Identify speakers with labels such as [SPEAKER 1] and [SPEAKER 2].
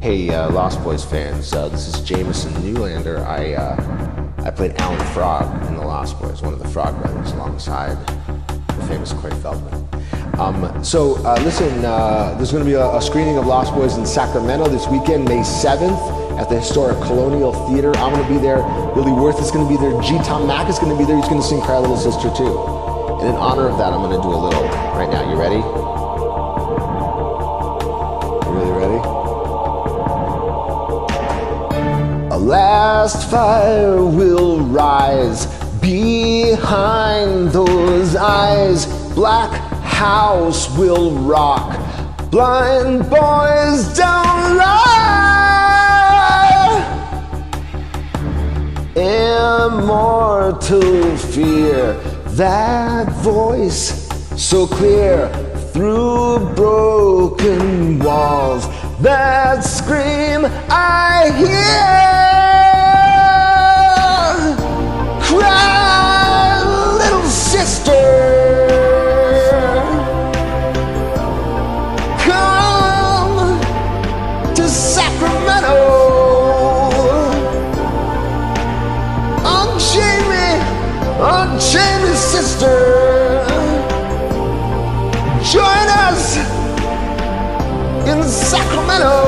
[SPEAKER 1] Hey, uh, Lost Boys fans, uh, this is Jamison Newlander. I, uh, I played Alan Frog in The Lost Boys, one of the Frog Brothers, alongside the famous Corey Feldman. Um, so, uh, listen, uh, there's going to be a, a screening of Lost Boys in Sacramento this weekend, May 7th, at the historic Colonial Theater. I'm going to be there. Billy Wirth is going to be there. G. Tom Mac is going to be there. He's going to sing Cry Little Sister, too. And in honor of that, I'm going to do a little right now. You ready? Last fire will rise behind those eyes. Black house will rock. Blind boys don't lie. Immortal fear, that voice so clear through broken walls. That scream I hear. in Sacramento.